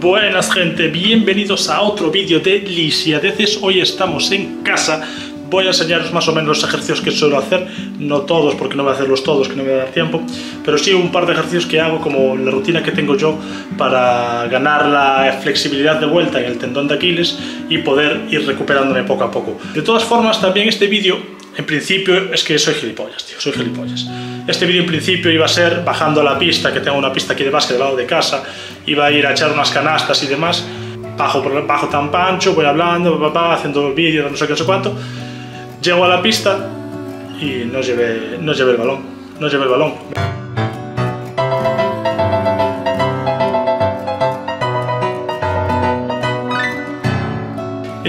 Buenas gente, bienvenidos a otro vídeo de lisiadeces. Hoy estamos en casa. Voy a enseñaros más o menos los ejercicios que suelo hacer, no todos porque no voy a hacerlos todos, que no me va a dar tiempo, pero sí un par de ejercicios que hago como la rutina que tengo yo para ganar la flexibilidad de vuelta en el tendón de Aquiles y poder ir recuperándome poco a poco. De todas formas, también este vídeo, en principio, es que soy gilipollas, tío, soy gilipollas. Este vídeo en principio iba a ser bajando la pista, que tengo una pista aquí de básquet del lado de casa, iba a ir a echar unas canastas y demás, bajo, bajo tan pancho, voy hablando, papá, haciendo el vídeo, no sé qué, no sé cuánto, llego a la pista y no llevé, no llevé el balón, no llevé el balón.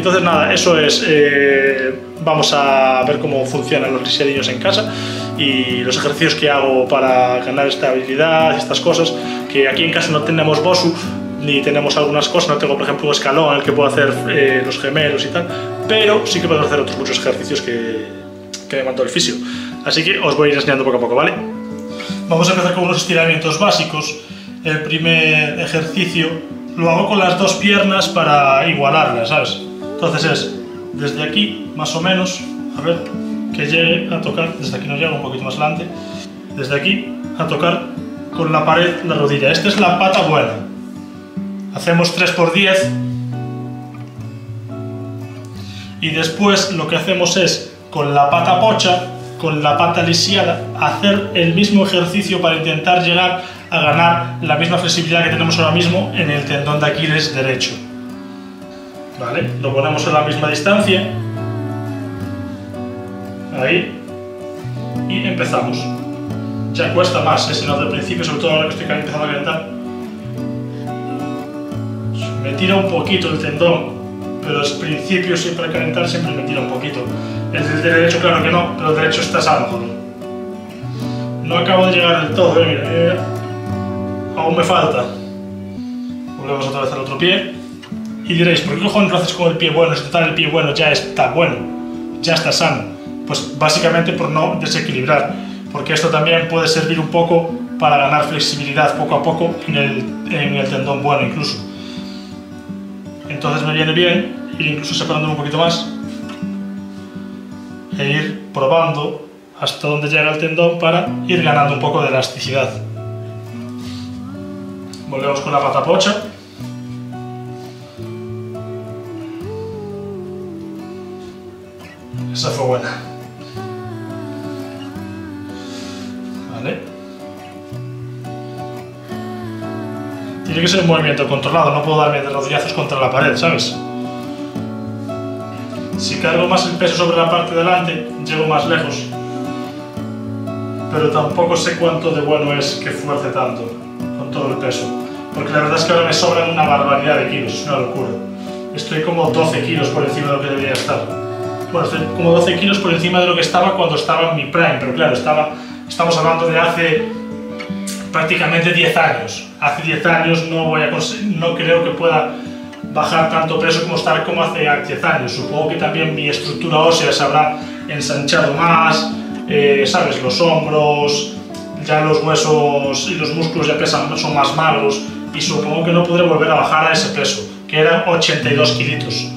Entonces nada, eso es, eh, vamos a ver cómo funcionan los lisiadillos en casa y los ejercicios que hago para ganar estabilidad y estas cosas, que aquí en casa no tenemos BOSU, ni tenemos algunas cosas, no tengo por ejemplo un escalón en el que puedo hacer eh, los gemelos y tal, pero sí que puedo hacer otros muchos ejercicios que, que me mandó el fisio. Así que os voy a ir enseñando poco a poco, ¿vale? Vamos a empezar con unos estiramientos básicos. El primer ejercicio lo hago con las dos piernas para igualarlas, ¿sabes? Entonces es desde aquí, más o menos, a ver, que llegue a tocar, desde aquí no llega, un poquito más adelante, desde aquí a tocar con la pared la rodilla. Esta es la pata buena. Hacemos 3 por 10 y después lo que hacemos es con la pata pocha, con la pata lisiada, hacer el mismo ejercicio para intentar llegar a ganar la misma flexibilidad que tenemos ahora mismo en el tendón de Aquiles derecho. ¿Vale? Lo ponemos a la misma distancia ahí y empezamos ya cuesta más, ¿eh? si no del principio, sobre todo ahora que estoy empezando a calentar me tira un poquito el tendón pero al principio siempre al calentar siempre me tira un poquito el derecho claro que no, pero el derecho está sano no acabo de llegar del todo, ¿eh? eh, aún me falta volvemos otra vez al otro pie y diréis, ¿por qué cojones lo haces con el pie bueno? Si total el pie bueno ya está bueno, ya está sano pues básicamente por no desequilibrar, porque esto también puede servir un poco para ganar flexibilidad poco a poco en el, en el tendón bueno incluso. Entonces me viene bien ir incluso separando un poquito más e ir probando hasta donde llega el tendón para ir ganando un poco de elasticidad. Volvemos con la pata pocha. Esa fue buena. Tiene que ser un movimiento controlado, no puedo darme de rodillazos contra la pared, ¿sabes? Si cargo más el peso sobre la parte de delante, llego más lejos. Pero tampoco sé cuánto de bueno es que fuerce tanto, con todo el peso. Porque la verdad es que ahora me sobran una barbaridad de kilos, es una locura. Estoy como 12 kilos por encima de lo que debería estar. Bueno, estoy como 12 kilos por encima de lo que estaba cuando estaba en mi prime, pero claro, estaba estamos hablando de hace prácticamente 10 años. Hace 10 años no, voy a no creo que pueda bajar tanto peso como estar como hace 10 años. Supongo que también mi estructura ósea se habrá ensanchado más, eh, ¿sabes? Los hombros, ya los huesos y los músculos ya pesan, son más malos y supongo que no podré volver a bajar a ese peso, que eran 82 kilitos.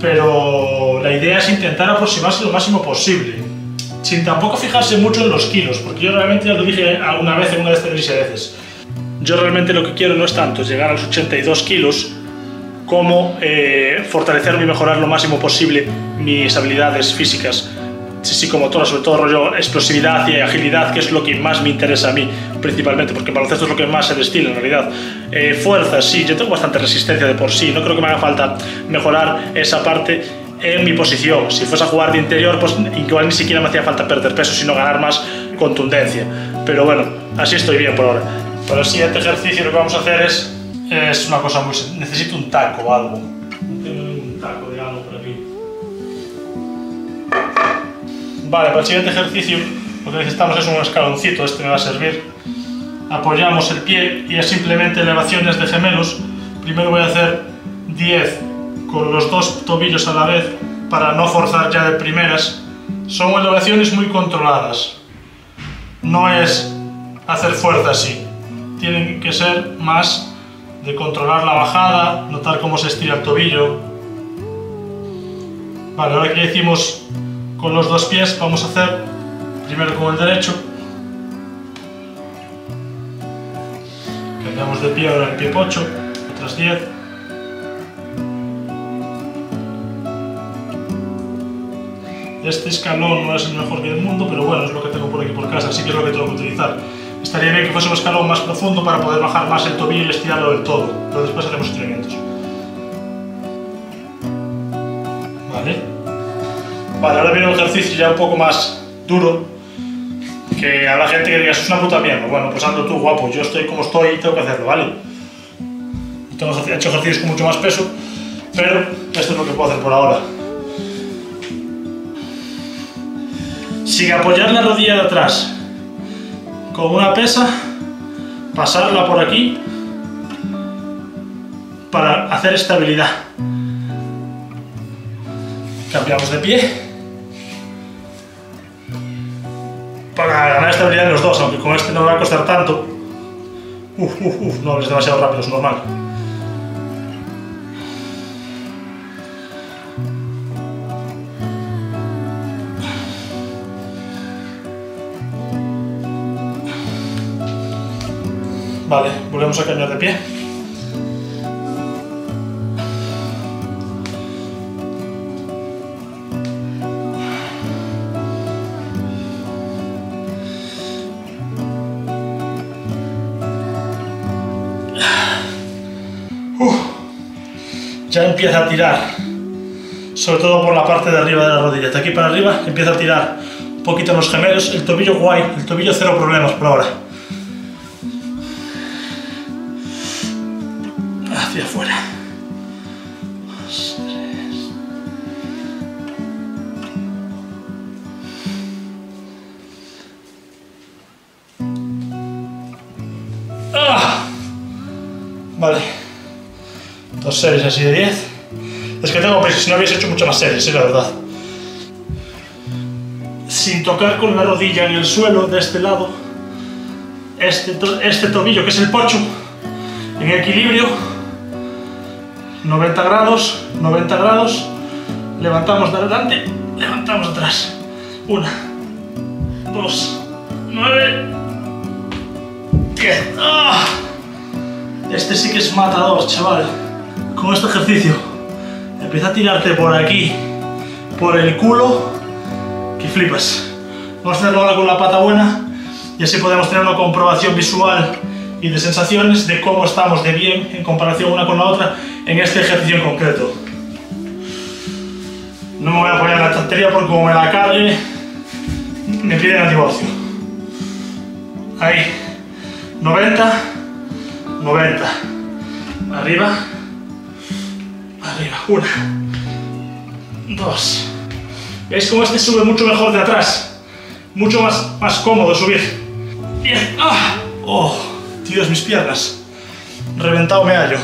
Pero la idea es intentar aproximarse lo máximo posible sin tampoco fijarse mucho en los kilos, porque yo realmente ya lo dije alguna vez en una de estas veces. Yo realmente lo que quiero no es tanto llegar a los 82 kilos, como eh, fortalecer y mejorar lo máximo posible mis habilidades físicas, sí, sí, como todo, sobre todo rollo explosividad y agilidad, que es lo que más me interesa a mí, principalmente, porque el baloncesto es lo que más se destila en realidad. Eh, fuerza, sí, yo tengo bastante resistencia de por sí, no creo que me haga falta mejorar esa parte en mi posición. Si fuese a jugar de interior, pues igual ni siquiera me hacía falta perder peso, sino ganar más contundencia. Pero bueno, así estoy bien por ahora. Para el siguiente ejercicio lo que vamos a hacer es, es una cosa muy... Necesito un taco o algo. Vale, para el siguiente ejercicio lo que necesitamos es un escaloncito, este me va a servir. Apoyamos el pie y es simplemente elevaciones de gemelos. Primero voy a hacer 10 con los dos tobillos a la vez para no forzar ya de primeras. Son elevaciones muy controladas. No es hacer fuerza así. Tienen que ser más de controlar la bajada, notar cómo se estira el tobillo. Vale, ahora que hicimos con los dos pies, vamos a hacer primero con el derecho. Cambiamos de pie ahora el pie 8, otras 10. Este escalón no es el mejor del mundo, pero bueno, es lo que tengo por aquí por casa, así que es lo que tengo que utilizar. Estaría bien que fuese un escalón más profundo para poder bajar más el tobillo y estirarlo del todo, pero después haremos estiramientos. Vale, ahora viene un ejercicio ya un poco más duro, que habrá gente que diga, es una puta mierda. Bueno, pues ando tú, guapo, yo estoy como estoy y tengo que hacerlo, ¿vale? Tengo hecho ejercicios con mucho más peso, pero esto es lo que puedo hacer por ahora. Sin apoyar la rodilla de atrás, con una pesa, pasarla por aquí para hacer estabilidad. Cambiamos de pie para ganar estabilidad en los dos, aunque con este no va a costar tanto. Uf, uf, uf, no es demasiado rápido, es normal. Vale, volvemos a cambiar de pie. Empieza a tirar, sobre todo por la parte de arriba de la rodilla. De aquí para arriba empieza a tirar un poquito los gemelos, el tobillo guay, el tobillo cero problemas por ahora. hacia afuera. Dos series así de 10. Es que tengo peso, si no habéis hecho muchas más series, es la verdad. Sin tocar con la rodilla en el suelo de este lado, este, este tobillo que es el pocho, en equilibrio, 90 grados, 90 grados, levantamos de adelante, levantamos atrás. Una, dos, nueve, diez. ¡Ah! Este sí que es matador, chaval. Con este ejercicio, empieza a tirarte por aquí, por el culo, que flipas. Vamos a hacerlo ahora con la pata buena y así podemos tener una comprobación visual y de sensaciones de cómo estamos de bien en comparación una con la otra en este ejercicio en concreto. No me voy a apoyar en la estantería porque como me la cargue, me piden el divorcio. Ahí. 90, 90. Arriba, Una, dos. ¿Veis cómo este sube mucho mejor de atrás? Mucho más, más cómodo subir. Bien. ¡Ah! ¡Oh! Dios, mis piernas. Reventado me hallo.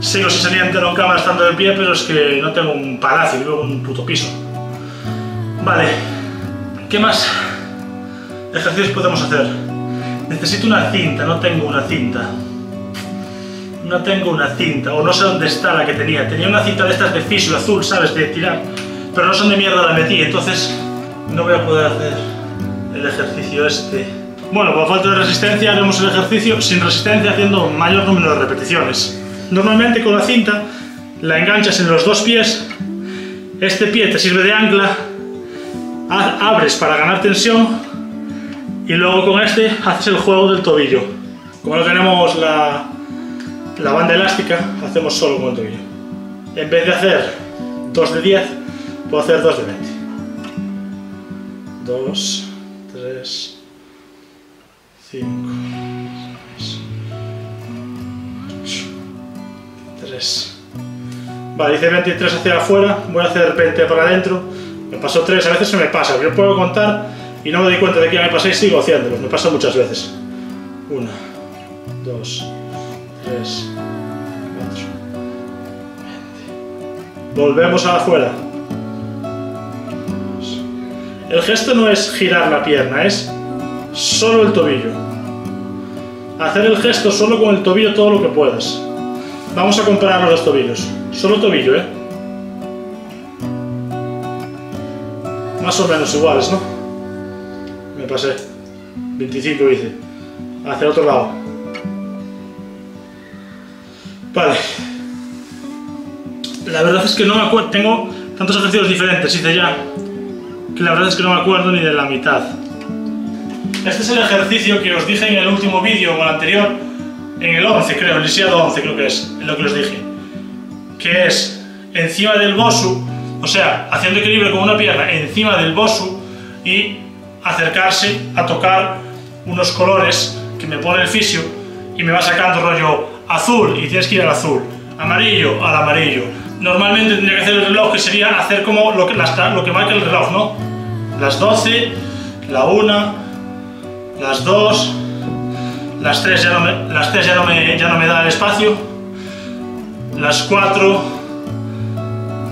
Sigo si sería entero en cámara estando de pie, pero es que no tengo un palacio, vivo en un puto piso. Vale, ¿qué más ejercicios podemos hacer? Necesito una cinta, no tengo una cinta. No tengo una cinta, o no sé dónde está la que tenía. Tenía una cinta de estas de fisio azul, ¿sabes? De tirar. Pero no son de mierda, la metí, entonces no voy a poder hacer el ejercicio este. Bueno, por falta de resistencia haremos el ejercicio sin resistencia haciendo mayor número de repeticiones. Normalmente con la cinta la enganchas en los dos pies, este pie te sirve de ancla, abres para ganar tensión y luego con este haces el juego del tobillo. Como no tenemos la, la banda elástica, hacemos solo con el tobillo. En vez de hacer 2 de 10, puedo hacer 2 de 20. 2, 3, 5, Vale, dice 23 hacia afuera, voy a hacer 20 para adentro, me paso 3, a veces se me pasa, yo puedo contar y no me doy cuenta de que ya me pasé y sigo haciéndolo, me pasa muchas veces. 1, 2, 3, 4, 20. Volvemos a afuera. El gesto no es girar la pierna, es solo el tobillo. hacer el gesto solo con el tobillo todo lo que puedas. Vamos a comparar los tobillos. Solo tobillo, ¿eh? Más o menos iguales, ¿no? Me pasé. 25 hice. Hacia el otro lado. Vale. La verdad es que no me acuerdo. Tengo tantos ejercicios diferentes, hice ya. Que la verdad es que no me acuerdo ni de la mitad. Este es el ejercicio que os dije en el último vídeo o el anterior, en el 11 creo, el lisiado 11 creo que es, en lo que os dije. Que es encima del bosu, o sea, haciendo equilibrio con una pierna encima del bosu y acercarse a tocar unos colores que me pone el fisio y me va sacando rollo azul y tienes que ir al azul, amarillo al amarillo. Normalmente tendría que hacer el reloj que sería hacer como lo que, lo que marca el reloj, ¿no? Las 12, la 1, las 2, las 3 ya no me, las 3 ya no me, ya no me da el espacio, las 4,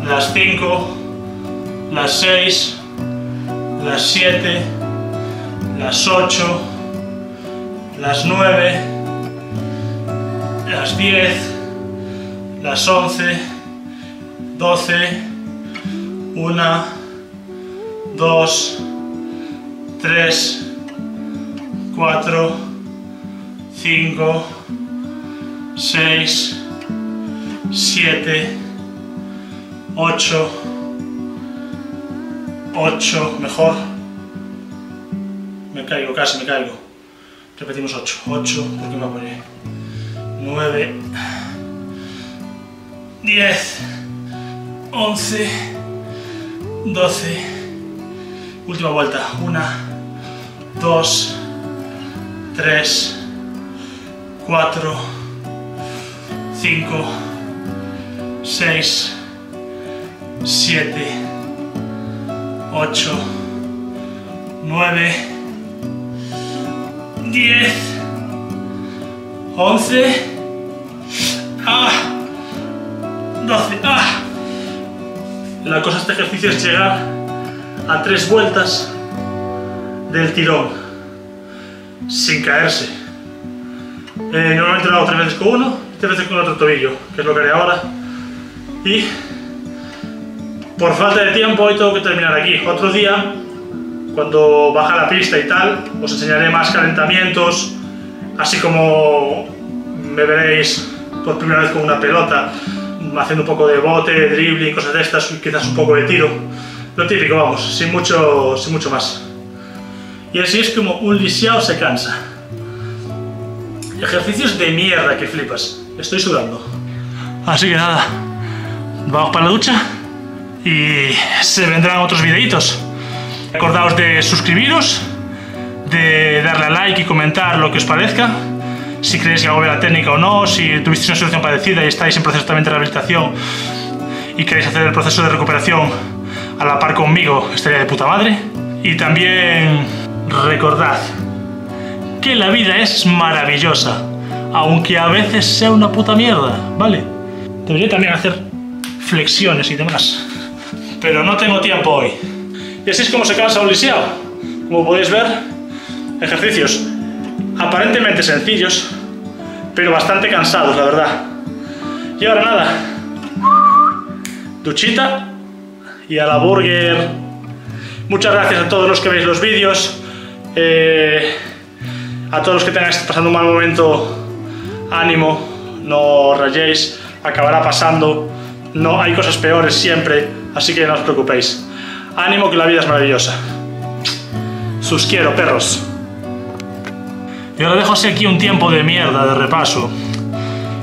las 5, las 6, las 7, las 8, las 9, las 10, las 11, 12, 1, 2, 3, 4, 5, 6, 7, 8, 8, mejor. Me caigo, casi me caigo. Repetimos 8, 8, ¿por qué me apoyé? 9, 10, 11, 12, última vuelta, 1, 2, 3, 4, 5, 6, 7, 8, 9, 10, 11, ah, 12, ah. La cosa de este ejercicio es llegar a tres vueltas del tirón sin caerse. Eh, normalmente lo hago tres veces con uno y tres veces con otro tobillo, que es lo que haré ahora. Y por falta de tiempo hoy tengo que terminar aquí. Otro día, cuando baja la pista y tal, os enseñaré más calentamientos, así como me veréis por primera vez con una pelota, haciendo un poco de bote, dribbling, cosas de estas, quizás un poco de tiro. Lo típico, vamos, sin mucho, sin mucho más. Y así es como un lisiado se cansa. Ejercicios de mierda que flipas. Estoy sudando. Así que nada, vamos para la ducha y se vendrán otros videitos. Acordaos de suscribiros, de darle a like y comentar lo que os parezca. Si creéis que hago bien la técnica o no, si tuvisteis una situación parecida y estáis en proceso también de rehabilitación y queréis hacer el proceso de recuperación a la par conmigo, estaría de puta madre. Y también Recordad que la vida es maravillosa, aunque a veces sea una puta mierda, ¿vale? Debería también hacer flexiones y demás, pero no tengo tiempo hoy. Y así es como se cansa un lisiado. Como podéis ver, ejercicios aparentemente sencillos, pero bastante cansados, la verdad. Y ahora nada, duchita y a la burger. Muchas gracias a todos los que veis los vídeos. Eh, a todos los que tengáis pasando un mal momento, ánimo, no rayéis, acabará pasando. No, hay cosas peores siempre, así que no os preocupéis. Ánimo que la vida es maravillosa. Sus quiero, perros. Y ahora dejo así aquí un tiempo de mierda, de repaso.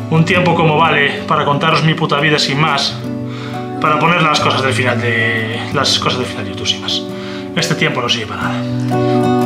Un tiempo como vale para contaros mi puta vida sin más. Para poner las cosas del final de... las cosas del final de YouTube sin más. Este tiempo no sirve para nada.